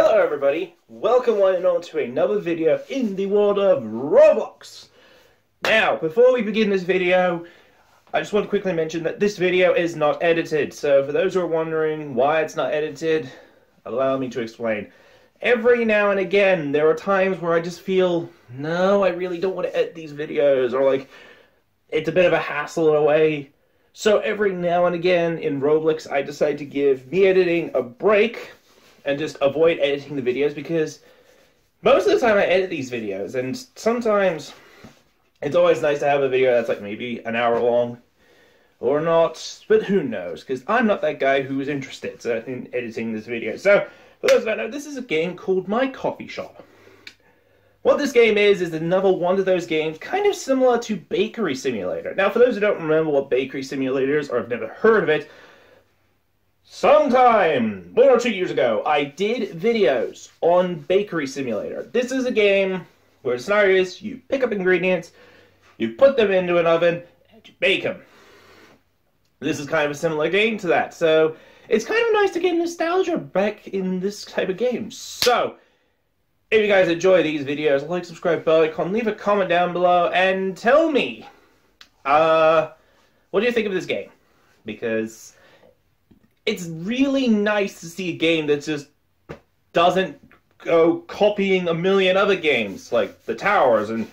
Hello everybody, welcome one and all to another video in the world of Roblox. Now, before we begin this video, I just want to quickly mention that this video is not edited. So for those who are wondering why it's not edited, allow me to explain. Every now and again, there are times where I just feel, no, I really don't want to edit these videos, or like, it's a bit of a hassle in a way. So every now and again in Roblox, I decide to give me editing a break and just avoid editing the videos because most of the time I edit these videos, and sometimes it's always nice to have a video that's like maybe an hour long or not, but who knows? Because I'm not that guy who is interested in editing this video. So, for those that know, this is a game called My Coffee Shop. What this game is, is another one of those games kind of similar to Bakery Simulator. Now, for those who don't remember what Bakery Simulator is or have never heard of it, sometime, one or two years ago, I did videos on Bakery Simulator. This is a game where the scenario is you pick up ingredients, you put them into an oven, and you bake them. This is kind of a similar game to that, so it's kind of nice to get nostalgia back in this type of game. So, if you guys enjoy these videos, like, subscribe, bell icon, leave a comment down below, and tell me, uh, what do you think of this game? Because it's really nice to see a game that just doesn't go copying a million other games, like The Towers and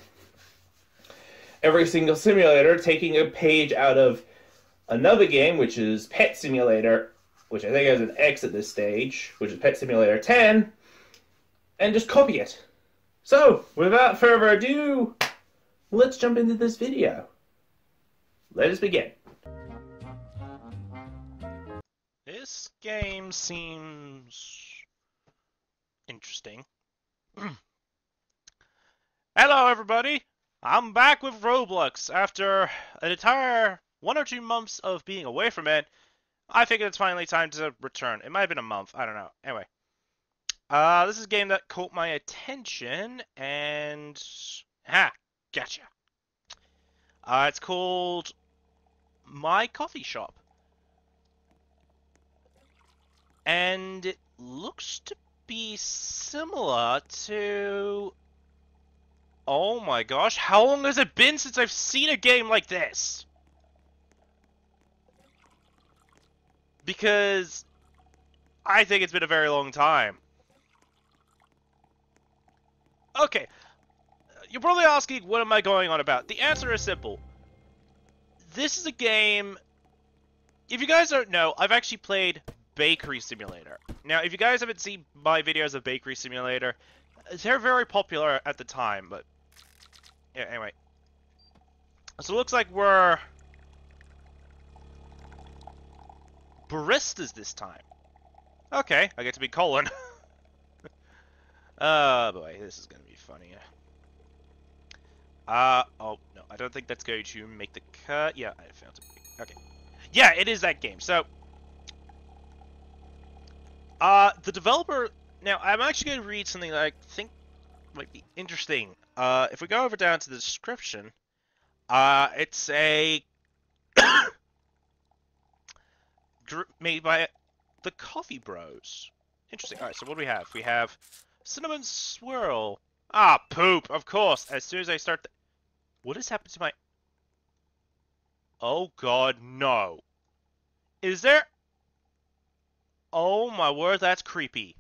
every single simulator, taking a page out of another game, which is Pet Simulator, which I think has an X at this stage, which is Pet Simulator 10, and just copy it. So, without further ado, let's jump into this video. Let us begin. This game seems interesting. Hello, everybody! I'm back with Roblox after an entire one or two months of being away from it. I figured it's finally time to return. It might have been a month. I don't know. Anyway, uh, this is a game that caught my attention, and ha, gotcha. Uh, it's called My Coffee Shop, and it looks to be similar to. Oh my gosh, how long has it been since I've seen a game like this? Because I think it's been a very long time. Okay, you're probably asking, what am I going on about? The answer is simple. This is a game... If you guys don't know, I've actually played Bakery Simulator. Now, if you guys haven't seen my videos of Bakery Simulator, they're very popular at the time, but... Yeah, anyway. So it looks like we're... Baristas this time. Okay, I get to be Colin. oh boy, this is gonna be funny. Uh, oh, no, I don't think that's going to make the cut. Yeah, I found it. Okay. Yeah, it is that game. So, uh, the developer... Now, I'm actually going to read something that I think might be interesting. Uh, if we go over down to the description, uh, it's a... group made by the Coffee Bros. Interesting. Alright, so what do we have? We have Cinnamon Swirl. Ah, poop, of course. As soon as I start... What has happened to my... Oh god, no. Is there... Oh my word, that's creepy.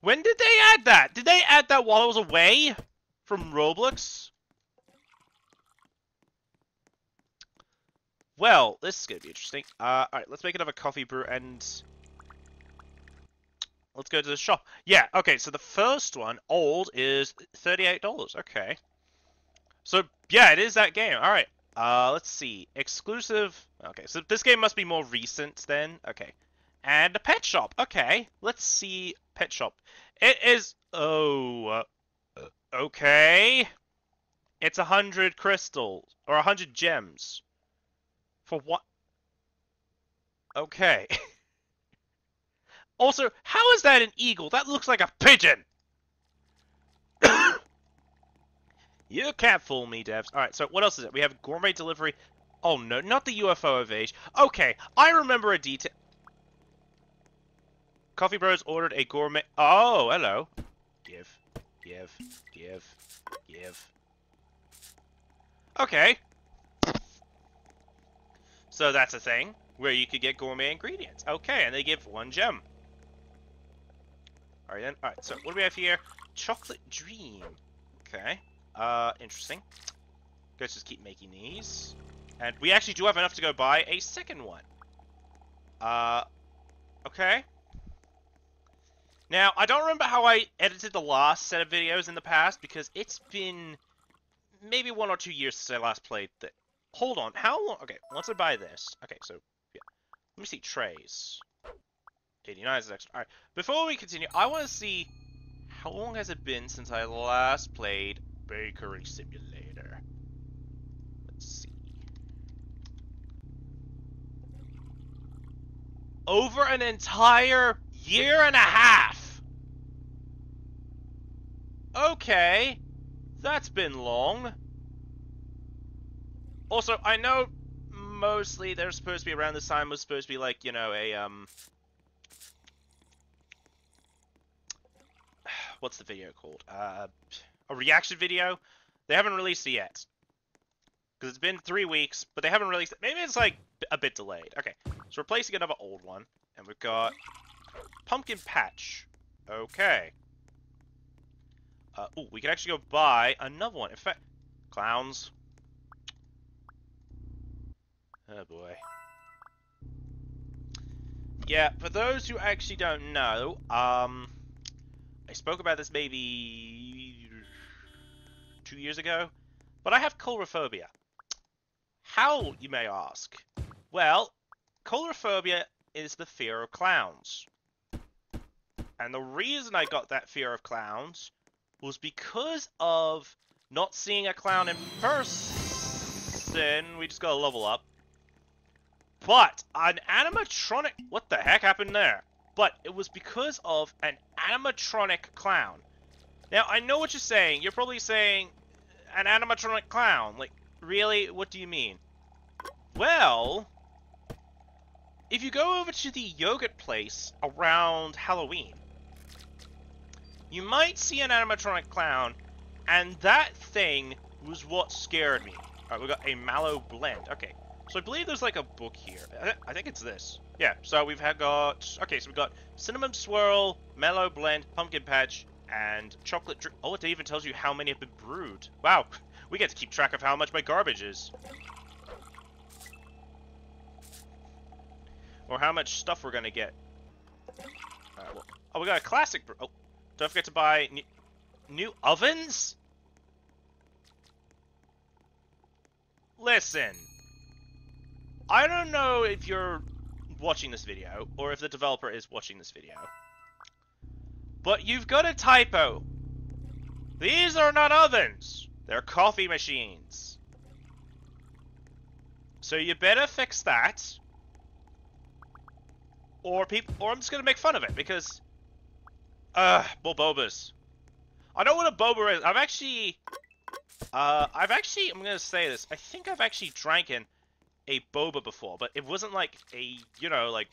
When did they add that? Did they add that while I was away from Roblox? Well, this is going to be interesting. Uh, Alright, let's make another coffee brew and... Let's go to the shop. Yeah, okay, so the first one, old, is $38. Okay. So, yeah, it is that game. Alright. Uh, let's see. Exclusive... Okay, so this game must be more recent then. Okay. And a pet shop. Okay. Let's see pet shop. It is... Oh... Uh, okay. It's a hundred crystals. Or a hundred gems. For what? Okay. also, how is that an eagle? That looks like a pigeon! you can't fool me, devs. Alright, so what else is it? We have gourmet delivery. Oh no, not the UFO of age. Okay, I remember a detail. Coffee Bros ordered a gourmet. Oh, hello. Give, give, give, give. Okay. So that's a thing where you could get gourmet ingredients. Okay, and they give one gem. Alright then. Alright, so what do we have here? Chocolate Dream. Okay. Uh, interesting. Let's just keep making these. And we actually do have enough to go buy a second one. Uh, okay. Now, I don't remember how I edited the last set of videos in the past because it's been maybe one or two years since I last played the... Hold on, how long... Okay, once I buy this... Okay, so, yeah. Let me see, trays. 89 is extra. Alright, before we continue, I want to see how long has it been since I last played Bakery Simulator. Let's see. Over an entire year and a half! Okay, that's been long. Also, I know mostly they're supposed to be around this time was supposed to be like, you know, a, um... What's the video called? Uh, a reaction video? They haven't released it yet. Because it's been three weeks, but they haven't released it. Maybe it's, like, a bit delayed. Okay, so replacing another old one. And we've got Pumpkin Patch. Okay. Uh, oh, we can actually go buy another one. In fact, clowns. Oh boy. Yeah, for those who actually don't know, um, I spoke about this maybe two years ago, but I have coulrophobia. How, you may ask? Well, coulrophobia is the fear of clowns. And the reason I got that fear of clowns was because of not seeing a clown in person. We just got to level up. But an animatronic... What the heck happened there? But it was because of an animatronic clown. Now, I know what you're saying. You're probably saying, an animatronic clown. Like, really? What do you mean? Well, if you go over to the yogurt place around Halloween, you might see an animatronic clown, and that thing was what scared me. Alright, we got a mallow blend. Okay, so I believe there's like a book here. I think it's this. Yeah, so we've had got... Okay, so we've got cinnamon swirl, mallow blend, pumpkin patch, and chocolate drink. Oh, it even tells you how many have been brewed. Wow, we get to keep track of how much my garbage is. Or how much stuff we're gonna get. Uh, well, oh, we got a classic. Oh, don't forget to buy new ovens. Listen, I don't know if you're watching this video or if the developer is watching this video, but you've got a typo. These are not ovens. They're coffee machines. So you better fix that or people, or I'm just gonna make fun of it because, uh, more bobas. I don't know what a boba is. I've actually, uh, I've actually, I'm gonna say this. I think I've actually drank in a boba before, but it wasn't like a, you know, like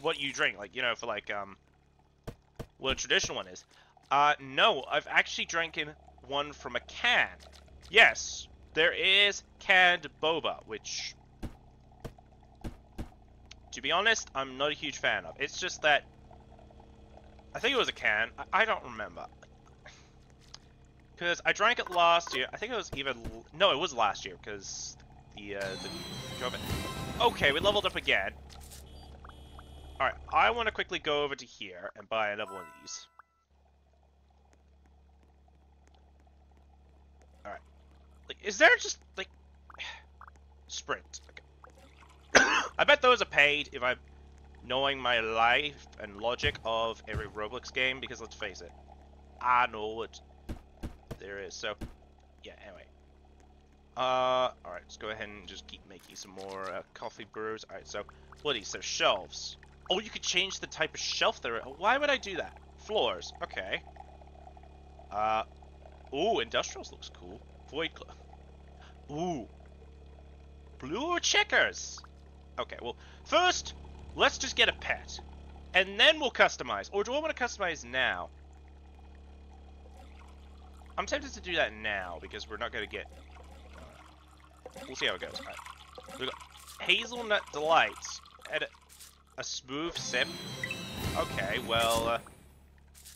what you drink, like you know, for like um, what a traditional one is. Uh, no, I've actually drank in one from a can. Yes, there is canned boba, which to be honest, I'm not a huge fan of. It's just that... I think it was a can. I, I don't remember. Because I drank it last year. I think it was even... No, it was last year, because the, uh, the Okay, we leveled up again. Alright, I want to quickly go over to here and buy another one of these. Alright. Like, is there just, like... Sprint. I bet those are paid if I'm knowing my life and logic of every Roblox game, because let's face it, I know what there is. So, yeah, anyway. Uh, alright, let's go ahead and just keep making some more uh, coffee brews. Alright, so, what are these? They're shelves. Oh, you could change the type of shelf there. Why would I do that? Floors, okay. Uh, ooh, industrials looks cool. Void, ooh. Blue checkers. Okay, well, first, let's just get a pet. and then we'll customize. Or do I want to customize now? I'm tempted to do that now because we're not going to get. We'll see how it goes. All right. We got hazelnut delights and a, smooth sip. Okay, well. Uh,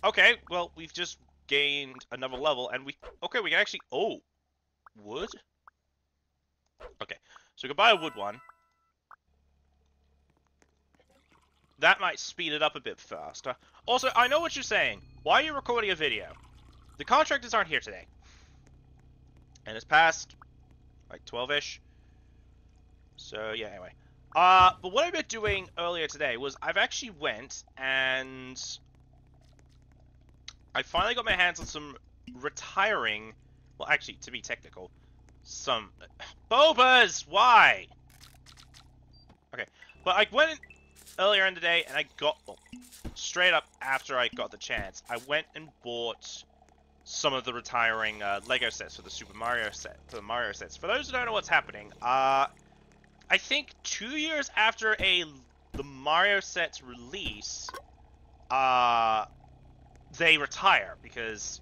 okay, well we've just gained another level, and we. Okay, we can actually. Oh, wood. Okay, so we can buy a wood one. That might speed it up a bit faster. Also, I know what you're saying. Why are you recording a video? The contractors aren't here today. And it's past, like, 12-ish. So, yeah, anyway. Uh, but what I've been doing earlier today was I've actually went and... I finally got my hands on some retiring... Well, actually, to be technical, some... Bobas! Why? Okay, but I went earlier in the day, and I got well, straight up after I got the chance, I went and bought some of the retiring uh, Lego sets for the Super Mario set for the Mario sets. For those who don't know what's happening, uh, I think two years after a the Mario sets release, uh, they retire because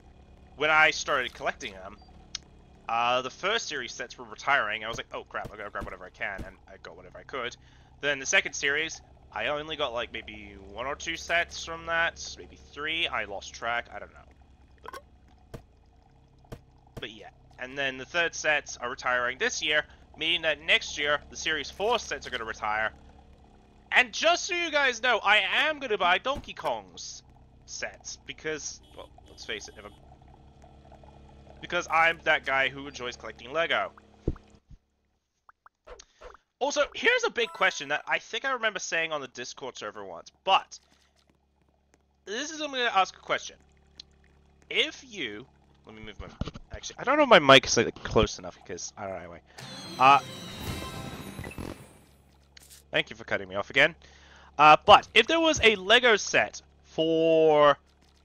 when I started collecting them, uh, the first series sets were retiring. I was like, oh crap, I gotta grab whatever I can, and I got whatever I could. Then the second series, I only got like maybe one or two sets from that, maybe three. I lost track. I don't know. But, but yeah. And then the third sets are retiring this year, meaning that next year the Series 4 sets are going to retire. And just so you guys know, I am going to buy Donkey Kong's sets because, well, let's face it, if I'm, because I'm that guy who enjoys collecting Lego. Also, here's a big question that I think I remember saying on the Discord server once, but this is I'm going to ask a question. If you, let me move my, actually, I don't know if my mic is like close enough because I don't know anyway. Uh, thank you for cutting me off again. Uh, but if there was a Lego set for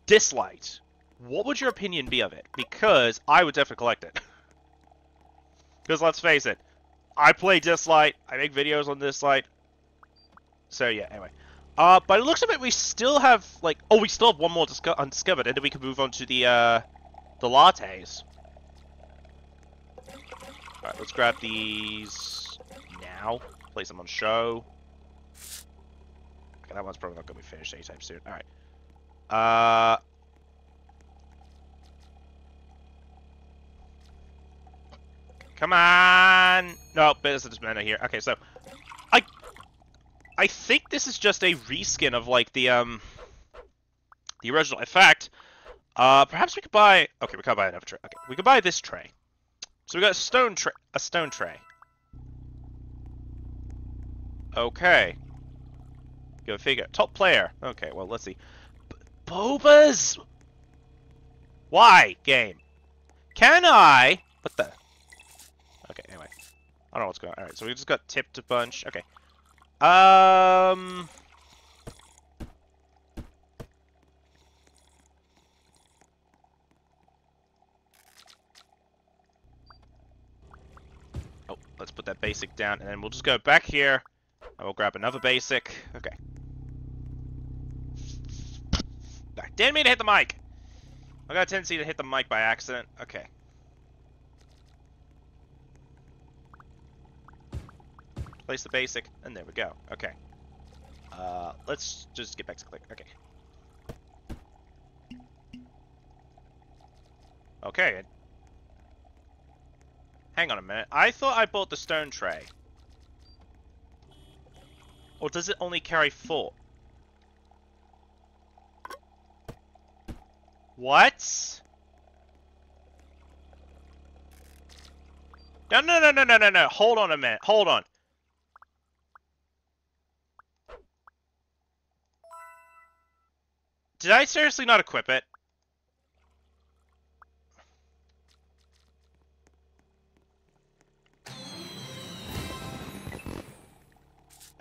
Dislyte, what would your opinion be of it? Because I would definitely collect it. Because let's face it, I play Dislyte. I make videos on Dislyte. So yeah, anyway. Uh, by the looks it, we still have like oh, we still have one more undiscovered, and then we can move on to the uh, the lattes. All right, let's grab these now. Place them on show. Okay, that one's probably not gonna be finished anytime soon. All right. Uh. Come on! No, business manner here. Okay, so I I think this is just a reskin of like the um the original. In fact, uh perhaps we could buy okay, we could buy another tray. Okay, we could buy this tray. So we got a stone tray a stone tray. Okay. Go figure. Top player. Okay, well let's see. B Bobas! Why, game? Can I? What the? Okay, anyway. I don't know what's going on. Alright, so we just got tipped a bunch. Okay. Um... let's put that basic down, and then we'll just go back here, and we'll grab another basic. Okay. I didn't mean to hit the mic! I got a tendency to hit the mic by accident. Okay. place the basic, and there we go. Okay. Uh, let's just get back to click. Okay. Okay. Hang on a minute. I thought I bought the stone tray. Or does it only carry four? What? No, no, no, no, no, no, no. Hold on a minute. Hold on. Did I seriously not equip it?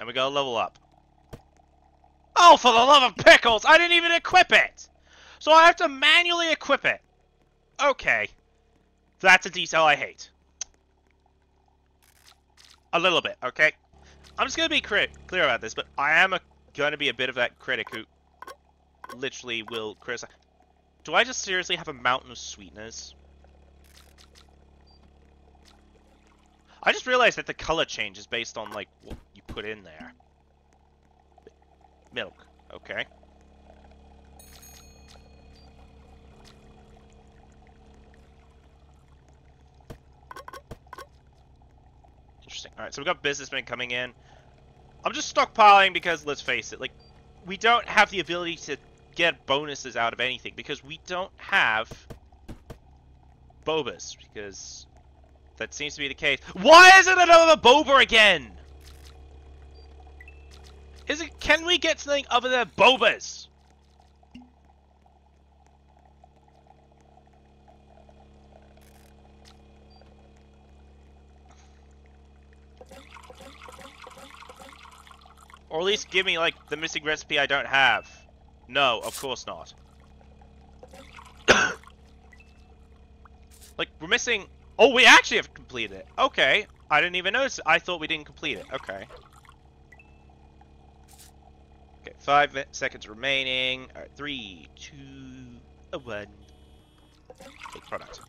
And we gotta level up. Oh, for the love of pickles! I didn't even equip it! So I have to manually equip it. Okay. That's a detail I hate. A little bit, okay? I'm just gonna be clear, about this, but I am a gonna be a bit of that critic who literally will criticize. Do I just seriously have a mountain of sweeteners? I just realized that the color change is based on like put in there. Milk, okay. Interesting. Alright, so we've got businessmen coming in. I'm just stockpiling because, let's face it, like, we don't have the ability to get bonuses out of anything because we don't have Bobas, because that seems to be the case. Why is it another Boba again? Is it, can we get something other than Bobas? Or at least give me, like, the missing recipe I don't have. No, of course not. like, we're missing... Oh, we actually have completed it. Okay. I didn't even notice it. I thought we didn't complete it. Okay. Five seconds remaining. Alright, three, two, one. Take product.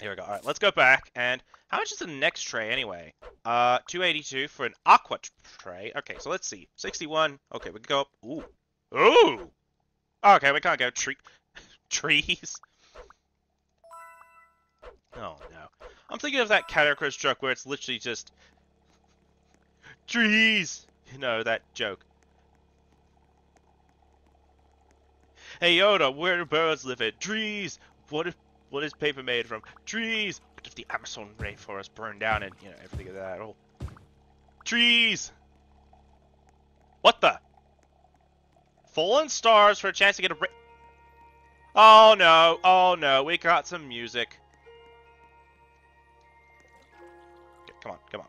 Here we go. Alright, let's go back and how much is the next tray anyway? Uh, 282 for an aqua tray. Okay, so let's see. 61. Okay, we can go up. Ooh. Ooh! Okay, we can't go tree trees. Oh, no. I'm thinking of that Caterpillar truck where it's literally just... Trees! You know, that joke. Hey Yoda, where do birds live at? Trees! What if what is paper made from? Trees! What if the Amazon rainforest burned down and, you know, everything of that? Oh. Trees! What the? Fallen stars for a chance to get a Oh no, oh no, we got some music. Come on, come on.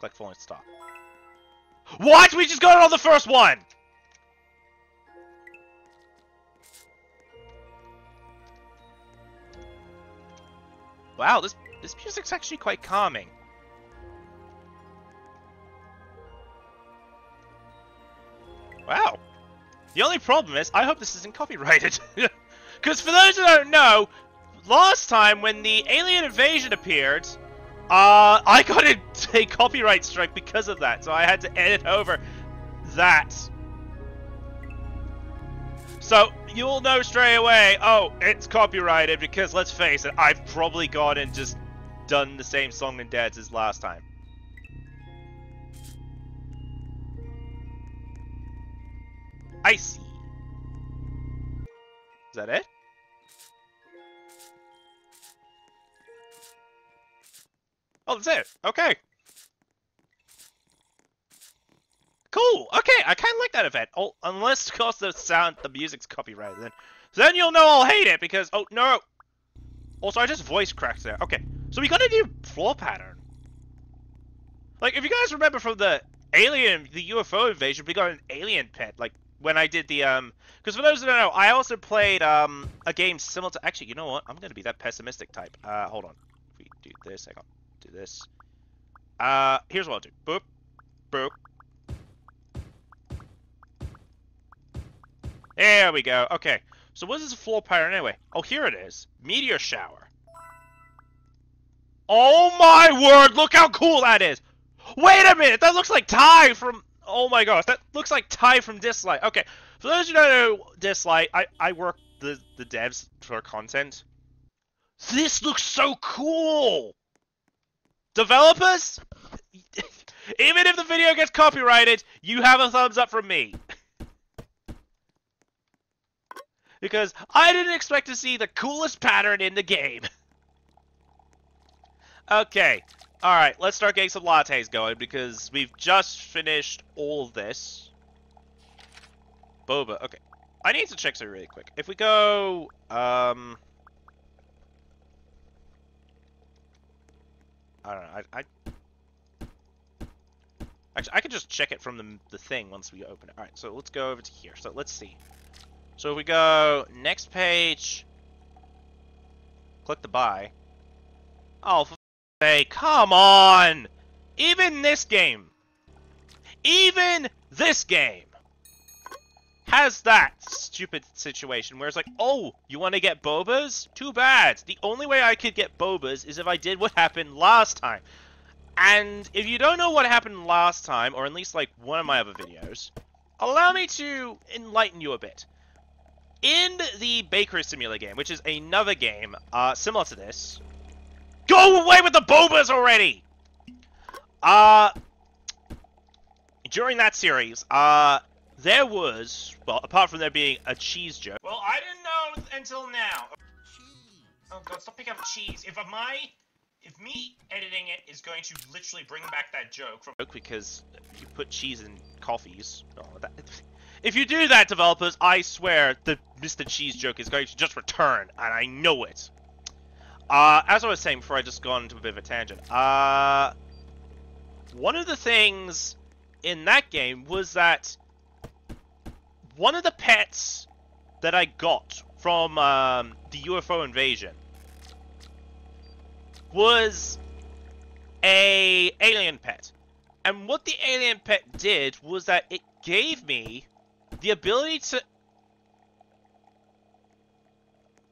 Click fallen star. What? We just got it on the first one! Wow, this this music's actually quite calming. Wow. The only problem is, I hope this isn't copyrighted. Because for those who don't know, last time when the alien invasion appeared, uh, I got a copyright strike because of that, so I had to edit over that so you'll know straight away, oh, it's copyrighted because let's face it, I've probably gone and just done the same song and dance as last time. I see. Is that it? Oh, that's it. Okay. Cool. Okay, I kind of like that event. Oh, unless, of course, the sound, the music's copyrighted. Then, then you'll know I'll hate it because oh no. Also, I just voice cracked there. Okay, so we got a new floor pattern. Like, if you guys remember from the alien, the UFO invasion, we got an alien pet. Like when I did the um, because for those who don't know, I also played um a game similar to. Actually, you know what? I'm gonna be that pessimistic type. Uh, hold on. If we do this, I got Do this. Uh, here's what I'll do. Boop, boop, There we go. Okay. So what is this floor pattern anyway? Oh, here it is. Meteor shower. Oh my word, look how cool that is. Wait a minute, that looks like Ty from... Oh my gosh, that looks like Ty from Dislyte. Okay, for those who don't know Dislyte, I, I work the, the devs for content. This looks so cool! Developers? Even if the video gets copyrighted, you have a thumbs up from me. Because I didn't expect to see the coolest pattern in the game. okay, alright, let's start getting some lattes going because we've just finished all this. Boba, okay. I need to check something really quick. If we go, um... I don't know, I... I... Actually, I can just check it from the, the thing once we open it. Alright, so let's go over to here. So let's see. So if we go next page, click the buy. Oh, hey, come on! Even this game. Even this game has that stupid situation where it's like, oh, you want to get Bobas? Too bad. The only way I could get Bobas is if I did what happened last time. And if you don't know what happened last time, or at least like one of my other videos, allow me to enlighten you a bit. In the Bakery Simulator game, which is another game uh, similar to this, go away with the Bobas already! Uh, during that series, uh, there was, well, apart from there being a cheese joke. Well, I didn't know until now. Cheese. Oh god, stop picking up cheese. If my, if me editing it is going to literally bring back that joke from because you put cheese in coffees. Oh, that, if you do that, developers, I swear the Mr. Cheese joke is going to just return, and I know it. Uh, as I was saying before I just gone into a bit of a tangent, uh, one of the things in that game was that one of the pets that I got from um, the UFO invasion was a alien pet. And what the alien pet did was that it gave me the ability to...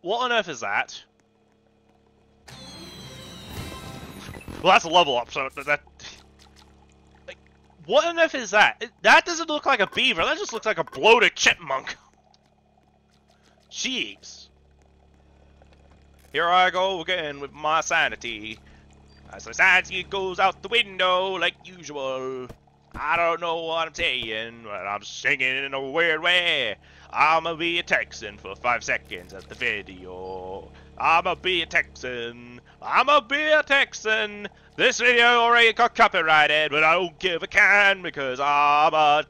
What on earth is that? Well, that's a level up, so that Like, what on earth is that? That doesn't look like a beaver. That just looks like a bloated chipmunk. Jeez. Here I go again with my sanity. As my sanity goes out the window like usual. I don't know what I'm saying, but I'm singing in a weird way. I'ma be a Texan for five seconds at the video. I'ma be a Texan. I'ma be a Texan. This video already got copyrighted, but I don't give a can because I'm a...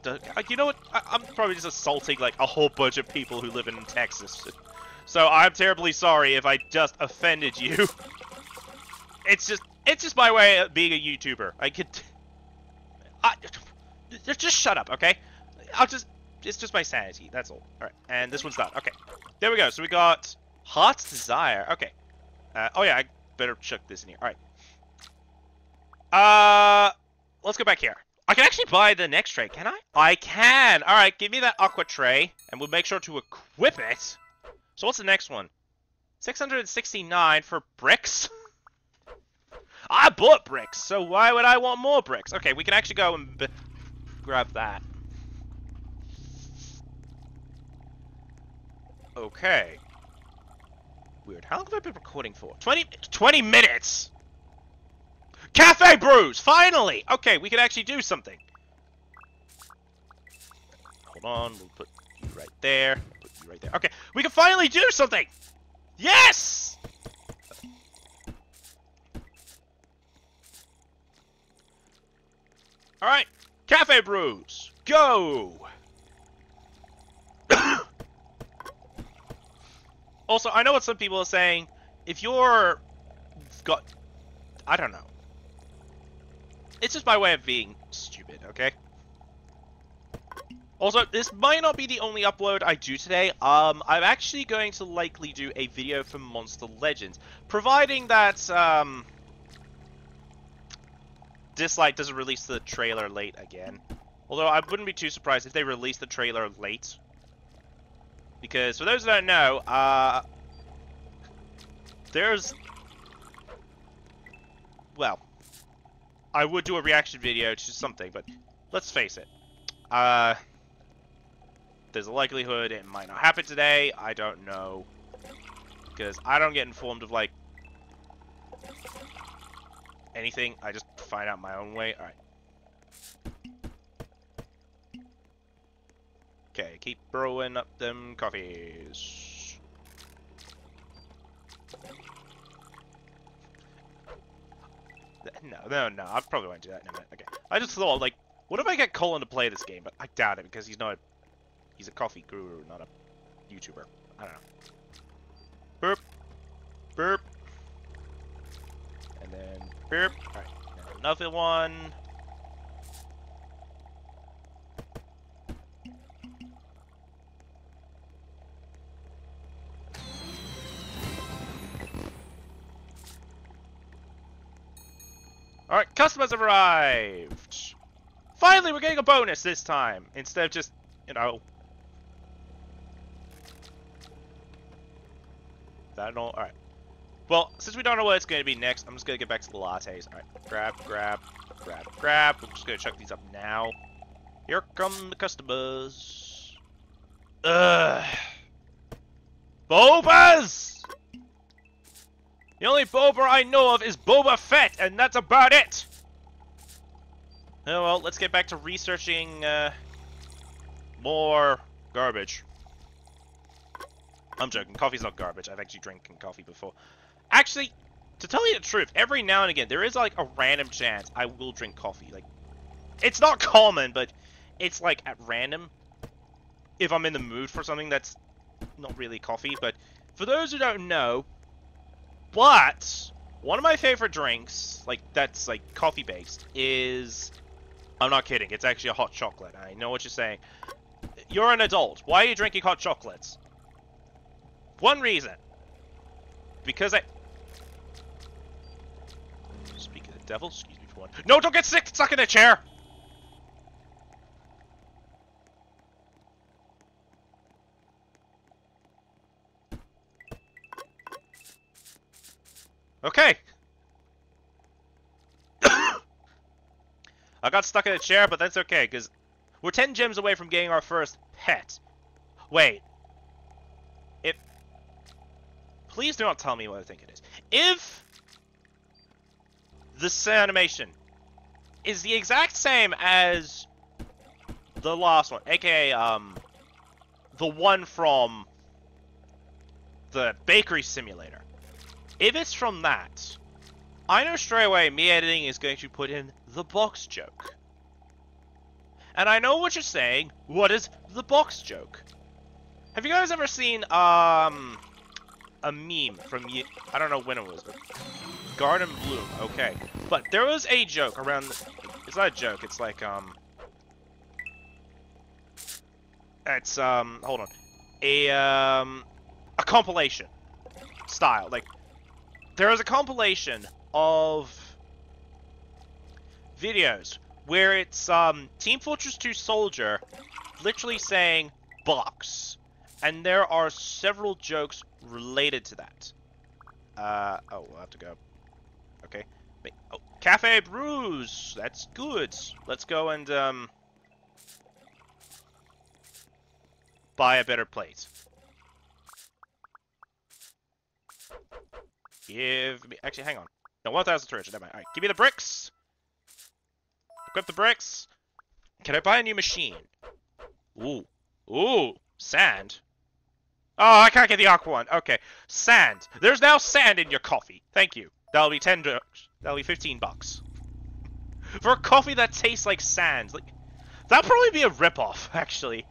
You know what? I, am probably just assaulting like a whole bunch of people who live in Texas. So I'm terribly sorry if I just offended you. It's just, it's just my way of being a YouTuber. I could... I, just shut up, okay? I'll just... It's just my sanity, that's all. Alright, and this one's done. Okay. There we go. So we got Heart's Desire. Okay. Uh, oh yeah, I better chuck this in here. Alright. Uh, let's go back here. I can actually buy the next tray, can I? I can! Alright, give me that aqua tray, and we'll make sure to equip it. So what's the next one? 669 for bricks? I bought bricks, so why would I want more bricks? Okay, we can actually go and grab that. Okay. Weird. How long have I been recording for? 20, 20 minutes! Cafe brews! Finally! Okay, we can actually do something. Hold on, we'll put you right there. Right there. Okay, we can finally do something! Yes! Alright, cafe brews, go! also, I know what some people are saying. If you're got, I don't know. It's just my way of being stupid, okay? Also, this might not be the only upload I do today. Um, I'm actually going to likely do a video for Monster Legends, providing that, um, Dislyte doesn't release the trailer late again. Although I wouldn't be too surprised if they release the trailer late. Because, for those that don't know, uh, there's, well, I would do a reaction video to something, but let's face it. Uh, there's a likelihood it might not happen today. I don't know. Because I don't get informed of, like, anything. I just find out my own way. Alright. Okay, keep brewing up them coffees. No, no, no. I probably won't do that in a minute. Okay. I just thought, like, what if I get Colin to play this game? But I doubt it because he's not. He's a coffee guru, not a YouTuber. I don't know. Burp. Burp. And then burp. Alright. Another one. Alright, customers arrived! Finally, we're getting a bonus this time instead of just, you know. That all. All right. Well, since we don't know what it's going to be next, I'm just going to get back to the lattes. All right. Grab, grab, grab, grab. I'm just going to chuck these up now. Here come the customers. Ugh. Bobas! The only Boba I know of is Boba Fett, and that's about it! Oh well, let's get back to researching, uh, more garbage. I'm joking, coffee's not garbage, I've actually drinking coffee before. Actually, to tell you the truth, every now and again, there is like a random chance I will drink coffee. Like, it's not common, but it's like at random. If I'm in the mood for something that's not really coffee, but for those who don't know, but one of my favorite drinks, like that's like coffee based, is I'm not kidding. It's actually a hot chocolate. I know what you're saying. You're an adult. Why are you drinking hot chocolates? One reason. Because I. Speak of the devil, excuse me for one. No, don't get sick, stuck in a chair. Okay. I got stuck in a chair, but that's okay, because we're 10 gems away from getting our first pet. Wait. If... Please do not tell me what I think it is. If this animation is the exact same as the last one, aka, um, the one from the bakery simulator, if it's from that, I know straight away me editing is going to put in the box joke. And I know what you're saying. What is the box joke? Have you guys ever seen um a meme from I don't know when it was, but Garden Bloom. Okay, but there was a joke around. The, it's not a joke. It's like um. It's um. Hold on. A um. A compilation style like there is a compilation of videos where it's um, Team Fortress 2 Soldier literally saying box. And there are several jokes related to that. Uh, oh, we'll have to go. Okay. Oh, Cafe Brews! That's good. Let's go and, um... Buy a better plate. Give me... Actually, hang on. No, 1,000 treasure. Never mind. Alright, give me the bricks! Equip the bricks! Can I buy a new machine? Ooh. Ooh! Sand? Oh, I can't get the aqua one. Okay. Sand. There's now sand in your coffee. Thank you. That'll be 10 bucks. That'll be 15 bucks. For a coffee that tastes like sand. Like, that'd probably be a ripoff, actually.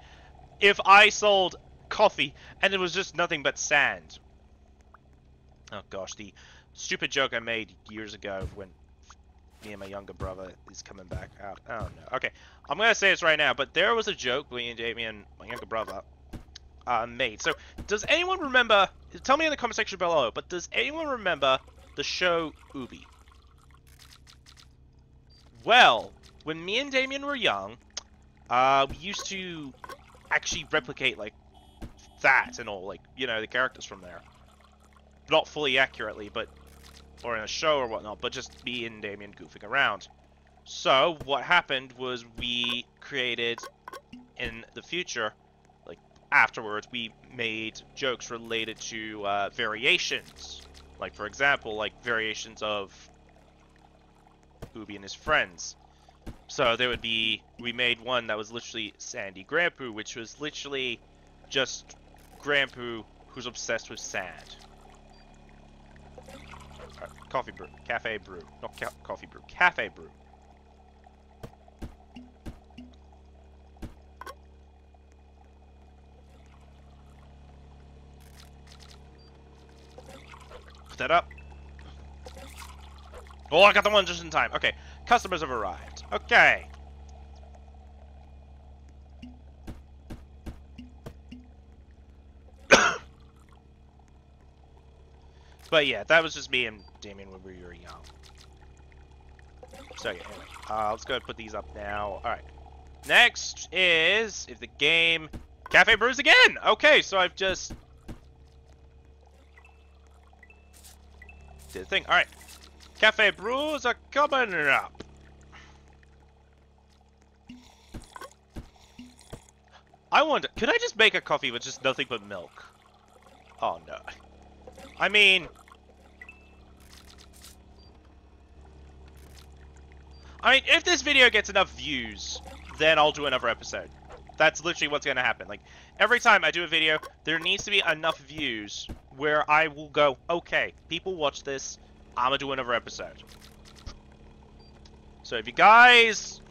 If I sold coffee and it was just nothing but sand. Oh gosh, the stupid joke I made years ago when me and my younger brother is coming back out. Oh no. Okay, I'm gonna say this right now, but there was a joke and Jamie and my younger brother uh, made. So, does anyone remember? Tell me in the comment section below. But does anyone remember the show Oobi? Well, when me and Damien were young, uh, we used to actually replicate like that and all, like you know the characters from there not fully accurately, but or in a show or whatnot, but just me and Damien goofing around. So what happened was we created in the future, afterwards, we made jokes related to uh, variations. Like for example, like variations of Oobi and his friends. So there would be, we made one that was literally Sandy Grandpoo, which was literally just Grandpoo who's obsessed with sand. Coffee brew. Cafe brew. Not ca coffee brew. Cafe brew. That up. Oh, I got the one just in time. Okay. Customers have arrived. Okay. But yeah, that was just me and Damien when we were young. So yeah, anyway, uh, let's go and put these up now. All right. Next is if the game Cafe Brews again. Okay, so I've just did the thing. All right. Cafe Brews are coming up. I wonder, could I just make a coffee with just nothing but milk? Oh no. I mean, I mean, if this video gets enough views, then I'll do another episode. That's literally what's gonna happen. Like, every time I do a video, there needs to be enough views where I will go, okay, people watch this, I'm gonna do another episode. So if you guys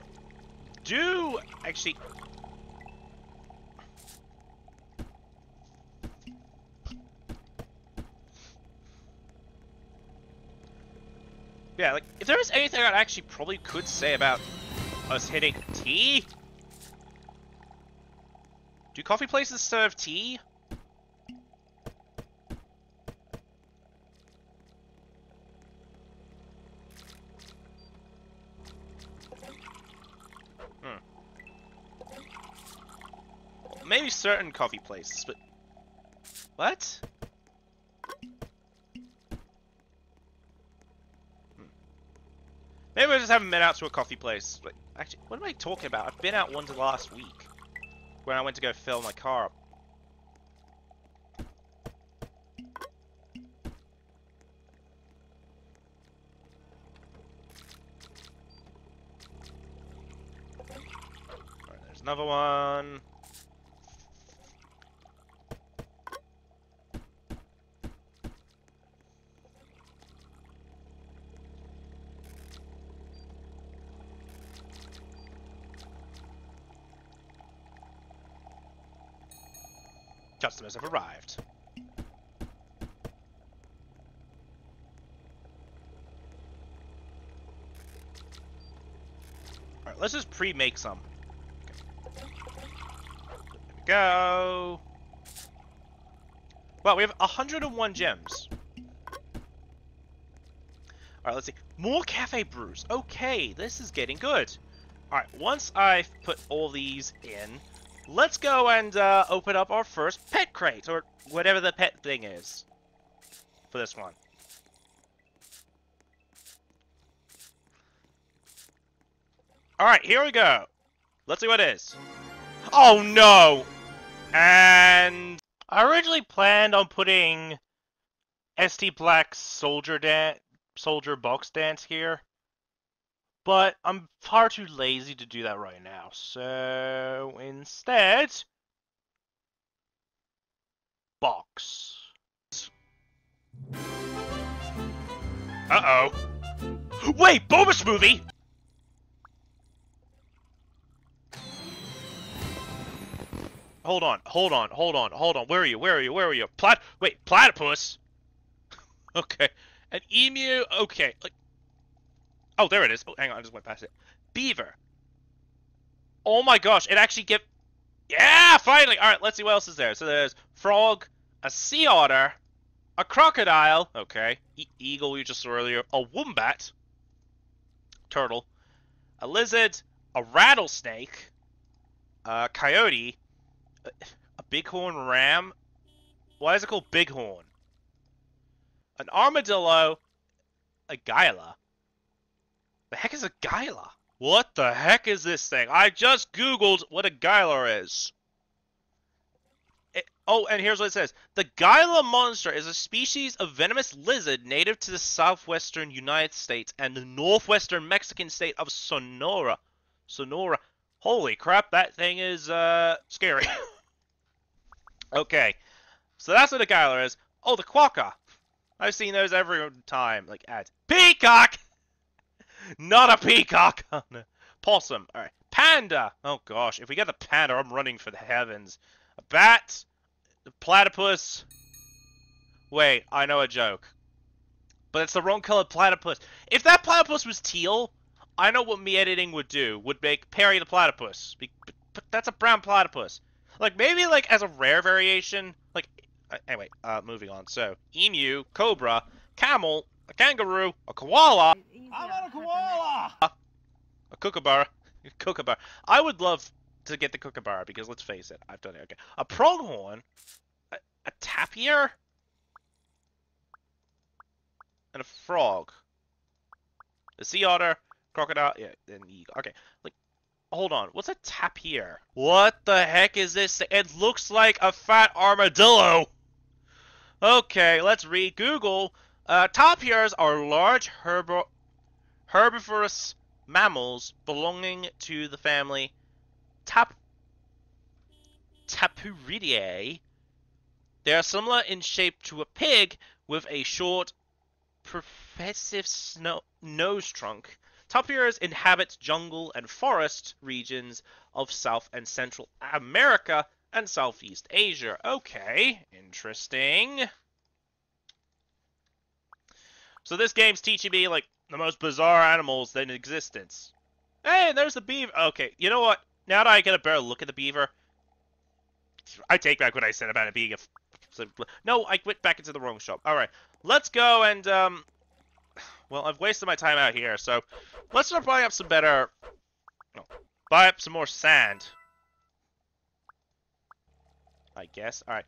do actually Yeah, like, if there was anything I actually probably could say about us hitting tea? Do coffee places serve tea? Hmm. Maybe certain coffee places, but... What? Maybe I just haven't been out to a coffee place. Actually, what am I talking about? I've been out once last week. When I went to go fill my car up. There's another one. Pre-make some. Okay. Go. Well, we have 101 gems. Alright, let's see. More cafe brews. Okay, this is getting good. Alright, once I've put all these in, let's go and uh, open up our first pet crate, or whatever the pet thing is for this one. Alright, here we go. Let's see what it is. Oh no! And I originally planned on putting ST Black's Soldier dance, Soldier box dance here. But I'm far too lazy to do that right now. So instead, box. Uh-oh. Wait, Boba Smoothie! Hold on, hold on, hold on, hold on. Where are you? Where are you? Where are you? Plat- wait, platypus? okay. An emu? Okay. Like, oh, there it is. Oh, hang on, I just went past it. Beaver. Oh my gosh, it actually give... Yeah, finally! Alright, let's see what else is there. So there's frog, a sea otter, a crocodile, okay, e eagle we just saw earlier, a wombat, turtle, a lizard, a rattlesnake, a coyote, a, bighorn ram. Why is it called bighorn? An armadillo, a Gila. The heck is a Gila? What the heck is this thing? I just googled what a Gila is. It, oh, and here's what it says. The Gila monster is a species of venomous lizard native to the southwestern United States and the northwestern Mexican state of Sonora. Sonora. Holy crap, that thing is, uh, scary. okay. So that's what a Gila is. Oh, the quokka. I've seen those every time, like ads. Peacock! Not a peacock! Possum. Alright. Panda! Oh gosh, if we get the panda, I'm running for the heavens. A bat, a platypus. Wait, I know a joke. But it's the wrong colored platypus. If that platypus was teal, I know what me editing would do. Would make Perry the platypus. But, but that's a brown platypus. Like, maybe, like, as a rare variation. Like, uh, anyway, uh, moving on. So, emu, cobra, camel, a kangaroo, a koala, I want a koala! a kookaburra, a kookaburra. I would love to get the kookaburra because let's face it, I've done it. Okay, a pronghorn, a, a tapir, and a frog. A sea otter, crocodile, yeah, and eagle. Okay, like, hold on, what's a tapir? What the heck is this? It looks like a fat armadillo. Okay, let's read Google. Uh, tapirs are large herb herbivorous mammals belonging to the family Tap. They are similar in shape to a pig with a short, professive snow nose trunk. Tapirs inhabit jungle and forest regions of South and Central America and Southeast Asia. Okay, interesting. So this game's teaching me, like, the most bizarre animals in existence. Hey, there's the beaver. Okay, you know what? Now that I get a better look at the beaver, I take back what I said about it being a... No, I went back into the wrong shop. Alright, let's go and, um... Well, I've wasted my time out here, so let's start buying up some better... No, buy up some more sand. I guess. Alright.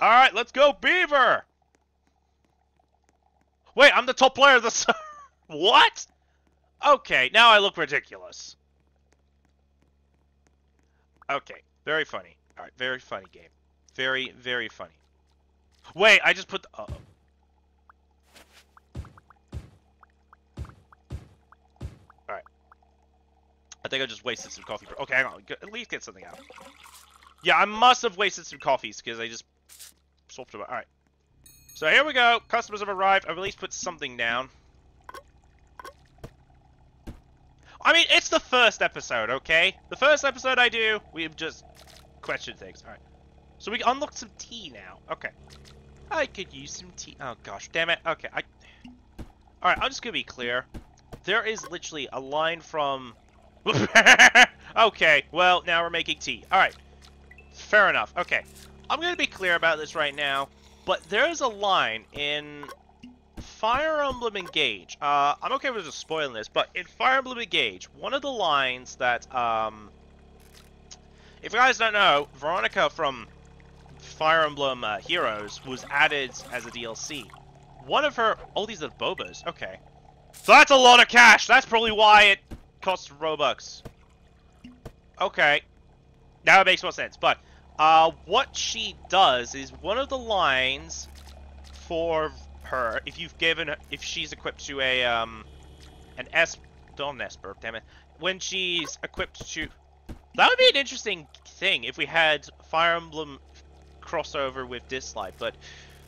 Alright, let's go, Beaver! Wait, I'm the top player of the... what? Okay, now I look ridiculous. Okay, very funny. Alright, very funny game. Very, very funny. Wait, I just put the... Uh -oh. I think I just wasted some coffee. Okay, hang on. At least get something out. Yeah, I must have wasted some coffees because I just swapped them. Alright. So here we go. Customers have arrived. I've at least put something down. I mean, it's the first episode, okay? The first episode I do, we just question things. Alright. So we unlocked some tea now. Okay. I could use some tea. Oh, gosh. Damn it. Okay. I. Alright, I'm just gonna be clear. There is literally a line from... okay, well, now we're making tea. Alright. Fair enough. Okay. I'm gonna be clear about this right now. But there's a line in Fire Emblem Engage. Uh, I'm okay with just spoiling this, but in Fire Emblem Engage, one of the lines that, um, if you guys don't know, Veronica from Fire Emblem uh, Heroes was added as a DLC. One of her, oh, these are Bobas. Okay, so that's a lot of cash. That's probably why it costs Robux. Okay, now it makes more sense. But uh, what she does is one of the lines for her, if you've given, if she's equipped to a, um, an S, don't Esper, damn it, when she's equipped to, that would be an interesting thing if we had Fire Emblem crossover with Dislyte, but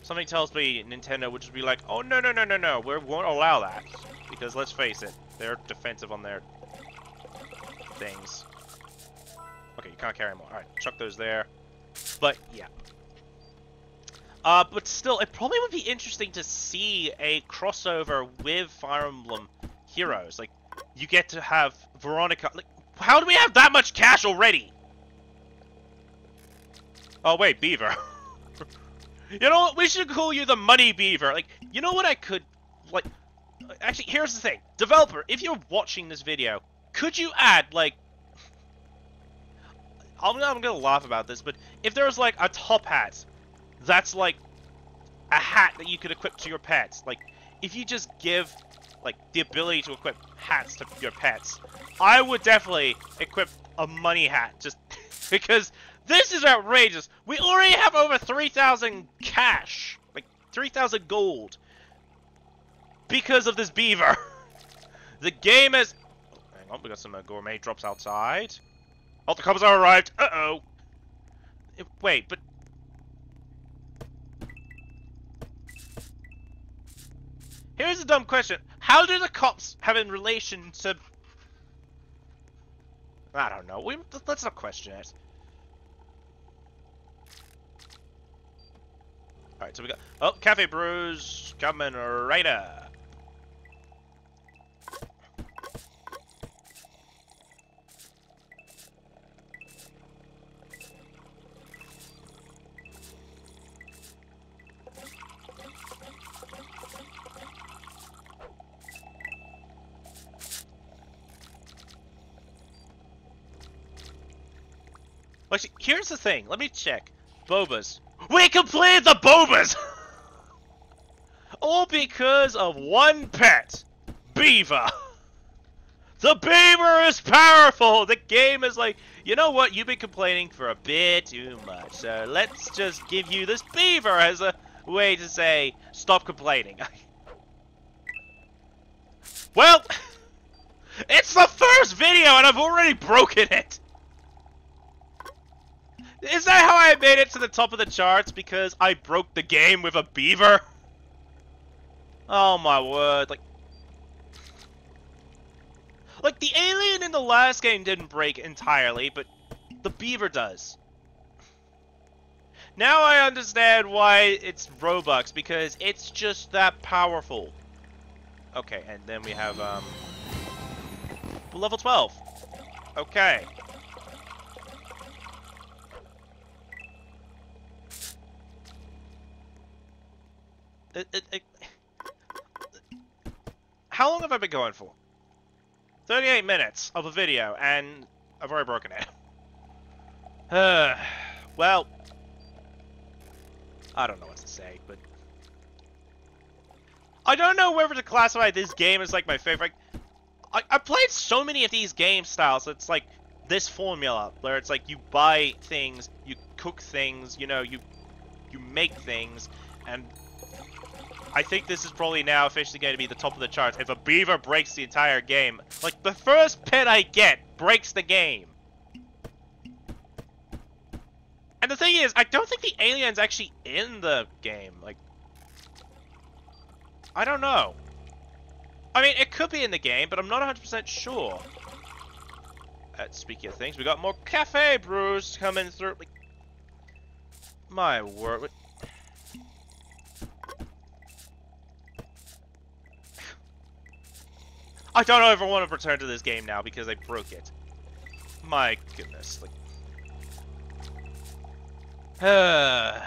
something tells me Nintendo would just be like, oh no no no no no, we won't allow that, because let's face it, they're defensive on their things. Okay, you can't carry more. Alright, chuck those there. But, yeah. Uh, but still, it probably would be interesting to see a crossover with Fire Emblem Heroes. Like, you get to have Veronica... Like, how do we have that much cash already? Oh, wait, Beaver. you know what? We should call you the Money Beaver. Like, you know what I could... Like, actually, here's the thing. Developer, if you're watching this video, could you add, like, I'm, I'm gonna laugh about this, but if there was like a top hat, that's like a hat that you could equip to your pets. Like, if you just give like the ability to equip hats to your pets, I would definitely equip a money hat just because this is outrageous. We already have over 3,000 cash, like 3,000 gold, because of this beaver. the game is. On, we got some uh, gourmet drops outside. Oh, the cops are arrived. Uh-oh. Wait, but... Here's a dumb question. How do the cops have in relation to... I don't know. We, let's not question it. Alright, so we got... Oh, Cafe Brews coming right up. Here's the thing. Let me check. Bobas. We completed the Bobas! All because of one pet. Beaver. The beaver is powerful! The game is like, you know what, you've been complaining for a bit too much, so let's just give you this beaver as a way to say, stop complaining. well, it's the first video and I've already broken it! Is that how I made it to the top of the charts? Because I broke the game with a beaver? Oh my word, like... Like, the alien in the last game didn't break entirely, but the beaver does. Now I understand why it's Robux, because it's just that powerful. Okay, and then we have, um... Level 12. Okay. It, it, it... How long have I been going for? 38 minutes of a video, and I've already broken it. Well, I don't know what to say, but... I don't know whether to classify this game as, like, my favorite. I, I played so many of these game styles, it's like this formula, where it's like you buy things, you cook things, you know, you you make things, and I think this is probably now officially going to be the top of the charts. If a beaver breaks the entire game, like the first pet I get breaks the game. And the thing is, I don't think the alien's actually in the game. Like, I don't know. I mean, it could be in the game, but I'm not 100% sure. Uh, speaking of things, we got more cafe brews coming through. Like, my word. I don't ever want to return to this game now because I broke it. My goodness. Like...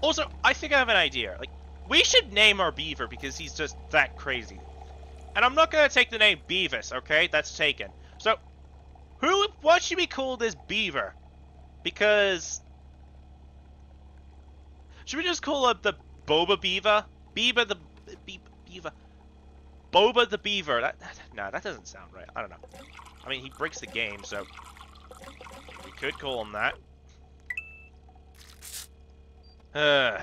also, I think I have an idea. Like, we should name our beaver because he's just that crazy. And I'm not gonna take the name Beavis, okay? That's taken. Who? What should we call this beaver? Because should we just call it the Boba Beaver? Beaver the Be Beaver. Boba the Beaver. That, that no, that doesn't sound right. I don't know. I mean, he breaks the game, so we could call him that. Uh.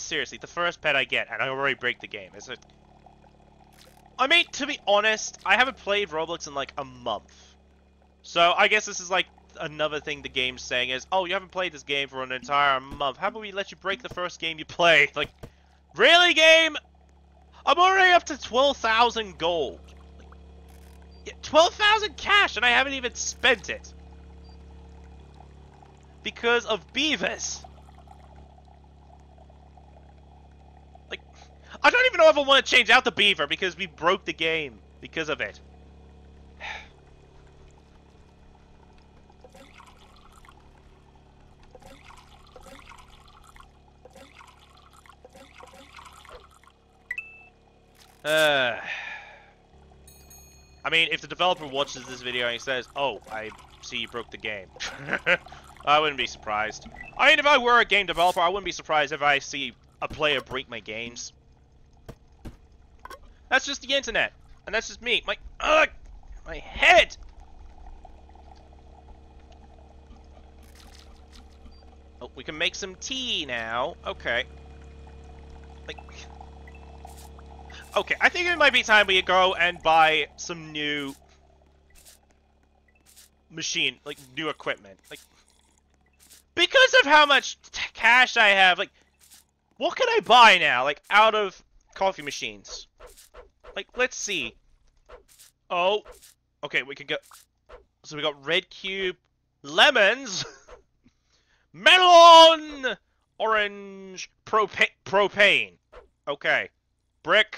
Seriously, the first pet I get, and I already break the game. Is it? I mean, to be honest, I haven't played Roblox in like a month. So I guess this is like another thing the game's saying is, oh, you haven't played this game for an entire month. How about we let you break the first game you play? Like, really, game? I'm already up to 12,000 gold. yeah, 12,000 cash, and I haven't even spent it. Because of Beavis. I don't even know if I want to change out the beaver because we broke the game because of it. Uh, I mean, if the developer watches this video and he says, Oh, I see you broke the game. I wouldn't be surprised. I mean, if I were a game developer, I wouldn't be surprised if I see a player break my games. That's just the internet. And that's just me. My, my head! Oh, we can make some tea now. Okay. Like... Okay, I think it might be time we go and buy some new... machine, like, new equipment. Like, because of how much cash I have, like, what can I buy now, like, out of coffee machines? Like, let's see. Oh, okay, we can go. So we got red cube, lemons, melon, orange, propa propane. Okay, brick,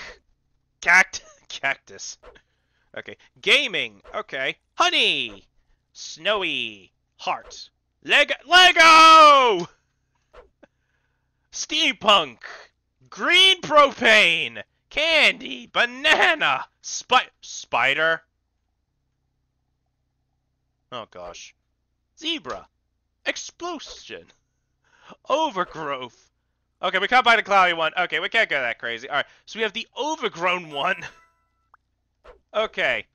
cact cactus. Okay. Gaming. Okay. Honey. Snowy. Heart. Leg Lego. Steampunk. Green propane. Candy. Banana. Spi spider. Oh gosh. Zebra. Explosion. Overgrowth. Okay, we can't buy the cloudy one. Okay, we can't go that crazy. Alright, so we have the overgrown one. okay.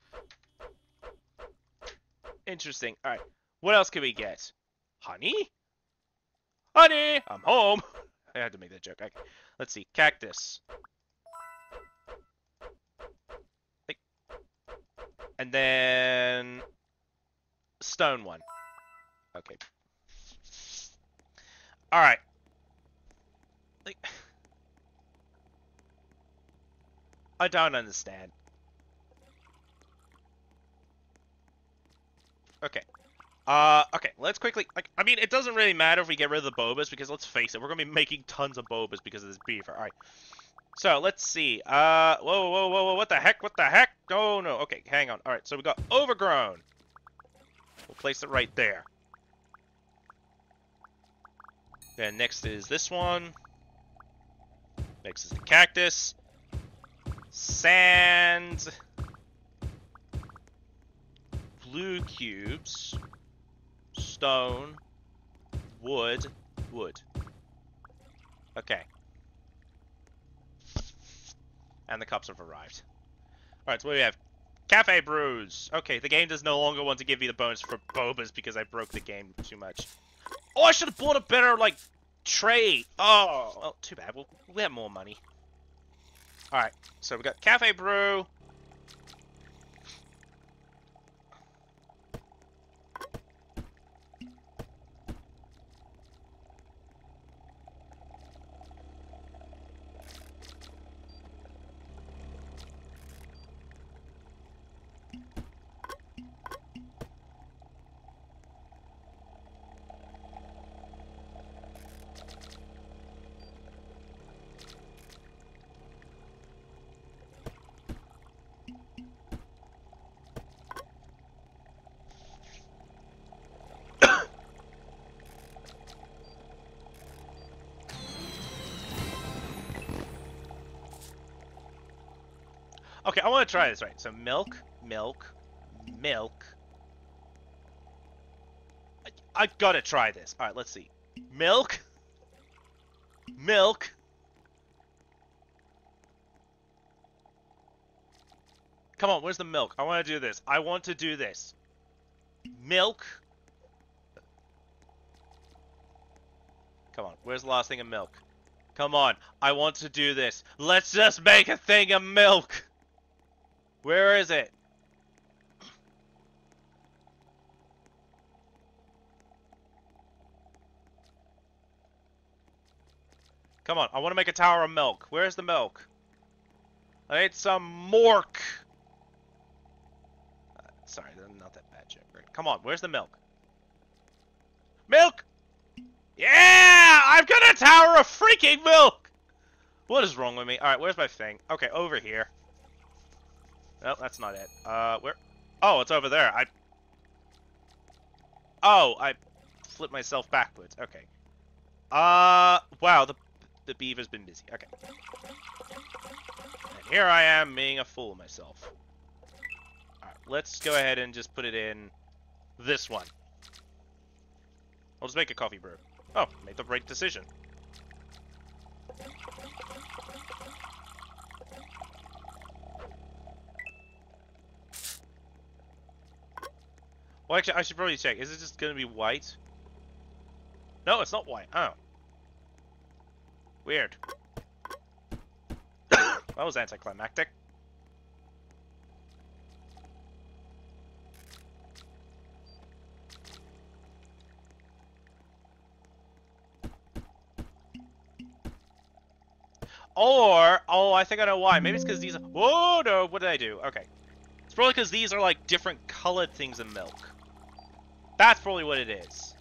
Interesting. Alright, what else can we get? Honey? Honey! I'm home! I had to make that joke. Okay. Let's see. Cactus. And then... Stone one. Okay. Alright. Like... I don't understand. Okay. Uh, okay, let's quickly, like, I mean, it doesn't really matter if we get rid of the Bobas, because let's face it, we're gonna be making tons of Bobas because of this beaver. Alright. So, let's see. Uh, whoa, whoa, whoa, whoa, what the heck, what the heck? Oh, no, okay, hang on. Alright, so we got Overgrown. We'll place it right there. Then next is this one. Next is the cactus. Sand. Blue cubes. Stone. Wood. Wood. Okay. And the cops have arrived. Alright, so what do we have? Cafe brews. Okay, the game does no longer want to give me the bonus for bobas because I broke the game too much. Oh, I should have bought a better, like, tray. Oh, well, too bad. We'll, we have more money. Alright, so we got Cafe Brew. Okay, I want to try this right. So milk, milk, milk. I, I gotta try this. All right, let's see. Milk, milk. Come on, where's the milk? I want to do this. I want to do this. Milk. Come on, where's the last thing of milk? Come on, I want to do this. Let's just make a thing of milk. Where is it? Come on, I want to make a tower of milk. Where's the milk? I need some mork. Uh, sorry, not that bad. Right. Come on, where's the milk? Milk! Yeah! I've got a tower of freaking milk! What is wrong with me? Alright, where's my thing? Okay, over here. No, that's not it. Uh, where? Oh, it's over there. I. Oh, I flipped myself backwards. Okay. Uh, wow, the the beaver's been busy. Okay. And here I am being a fool myself. Alright, let's go ahead and just put it in this one. I'll just make a coffee brew. Oh, made the right decision. Well, actually, I should probably check. Is it just going to be white? No, it's not white. Oh. Weird. that was anticlimactic. Or, oh, I think I know why. Maybe it's because these. Are, Whoa, no! What did I do? Okay, it's probably because these are like different colored things in milk. That's probably what it is.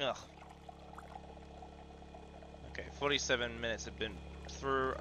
Ugh. Okay, 47 minutes have been through.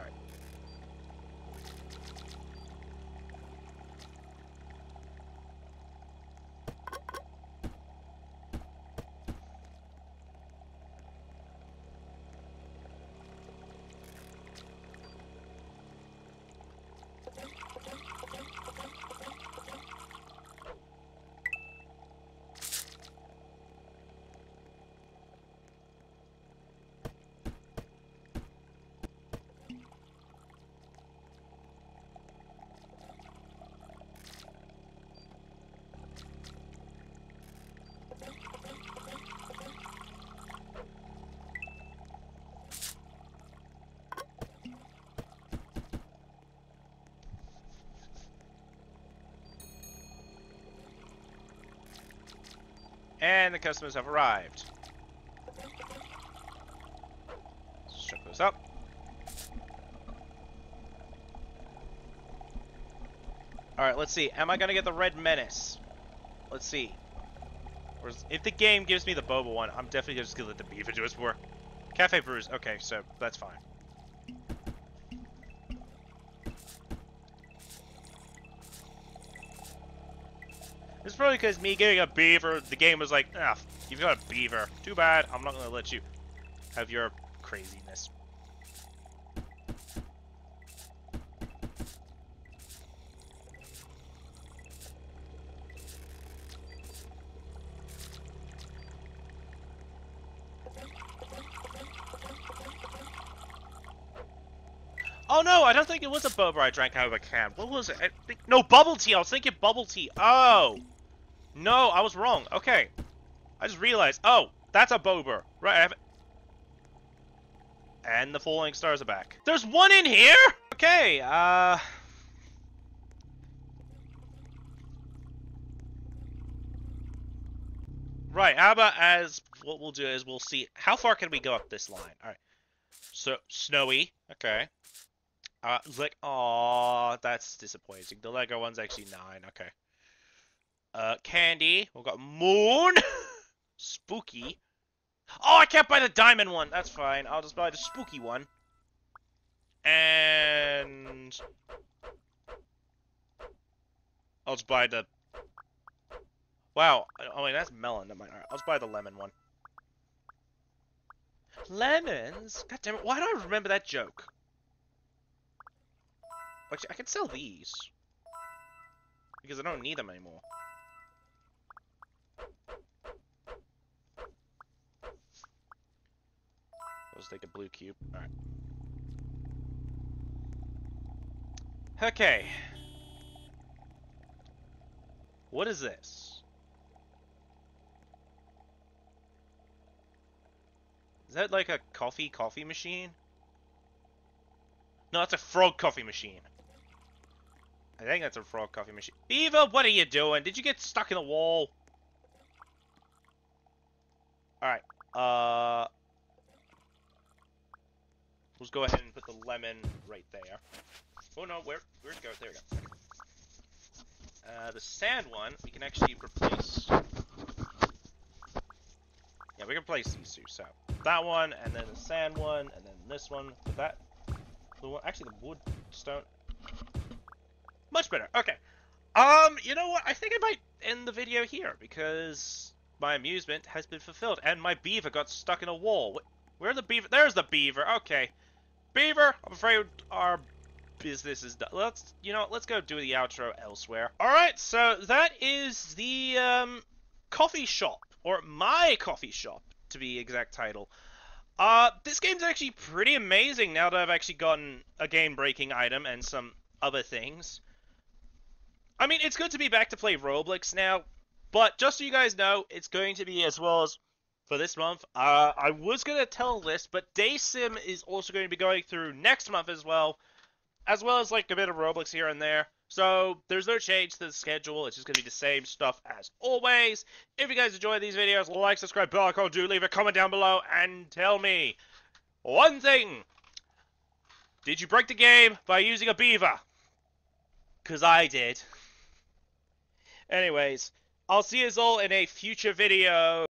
And the customers have arrived. Let's check those up. Alright, let's see. Am I gonna get the Red Menace? Let's see. If the game gives me the Boba one, I'm definitely just gonna let the Beaver do its work. Cafe Brews. Okay, so that's fine. It's probably because me getting a beaver, the game was like, ah, you've got a beaver. Too bad, I'm not going to let you have your craziness. Oh no, I don't think it was a boba I drank out of a can. What was it? Think, no, bubble tea. I was thinking bubble tea. Oh. No, I was wrong. Okay. I just realized. Oh, that's a boba. Right, And the falling stars are back. There's one in here? Okay, uh... Right, how about as what we'll do is we'll see how far can we go up this line. Alright. So snowy, okay. Uh, like, oh, that's disappointing. The Lego one's actually nine. Okay. Uh, candy. We've got moon. spooky. Oh, I can't buy the diamond one. That's fine. I'll just buy the spooky one. And I'll just buy the. Wow. Oh wait, that's melon. I'll just buy the lemon one. Lemons? God damn it! Why do I remember that joke? Actually, I can sell these. Because I don't need them anymore. Let's take a blue cube. Alright. Okay. What is this? Is that like a coffee coffee machine? No, that's a frog coffee machine. I think that's a frog coffee machine. Beaver, what are you doing? Did you get stuck in the wall? Alright. Uh... Let's go ahead and put the lemon right there. Oh no, where? Where'd it go? There we go. Uh, the sand one, we can actually replace... Yeah, we can replace these two. So, that one, and then the sand one, and then this one. But that... The one, actually, the wood stone... Much better. Okay. Um, you know what? I think I might end the video here because my amusement has been fulfilled and my beaver got stuck in a wall. Where's the beaver? There's the beaver. Okay. Beaver, I'm afraid our business is done. Let's, you know, let's go do the outro elsewhere. Alright, so that is the, um, coffee shop. Or my coffee shop, to be exact title. Uh, this game's actually pretty amazing now that I've actually gotten a game-breaking item and some other things. I mean, it's good to be back to play Roblox now, but just so you guys know, it's going to be as well as for this month. Uh, I was going to tell a list, but DaySim is also going to be going through next month as well, as well as like a bit of Roblox here and there. So there's no change to the schedule. It's just going to be the same stuff as always. If you guys enjoy these videos, like, subscribe, bell icon, do leave a comment down below and tell me one thing. Did you break the game by using a beaver? Because I did. Anyways, I'll see you all in a future video.